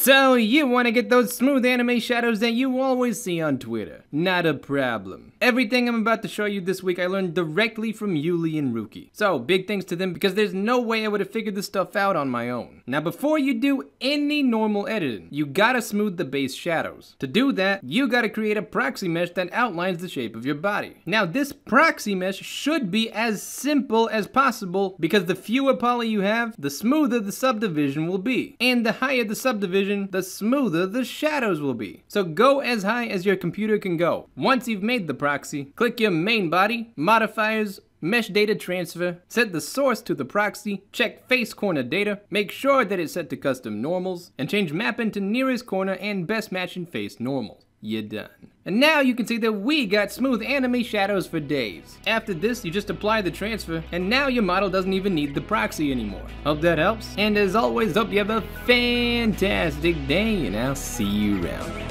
So you want to get those smooth anime shadows that you always see on Twitter. Not a problem. Everything I'm about to show you this week I learned directly from Yuli and Ruki. So big thanks to them because there's no way I would have figured this stuff out on my own. Now before you do any normal editing, you gotta smooth the base shadows. To do that, you gotta create a proxy mesh that outlines the shape of your body. Now this proxy mesh should be as simple as possible because the fewer poly you have, the smoother the subdivision will be. And the higher the subdivision, the smoother the shadows will be. So go as high as your computer can go. Once you've made the proxy, click your main body, modifiers, mesh data transfer, set the source to the proxy, check face corner data, make sure that it's set to custom normals, and change mapping to nearest corner and best matching face normals. You're done. And now you can see that we got smooth anime shadows for days. After this, you just apply the transfer, and now your model doesn't even need the proxy anymore. Hope that helps. And as always, hope you have a fantastic day, and I'll see you around.